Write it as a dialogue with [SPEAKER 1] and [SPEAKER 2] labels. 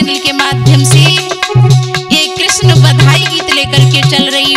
[SPEAKER 1] channel के माध्यम से ये कृष्ण बधाई गीत लेकर के चल रही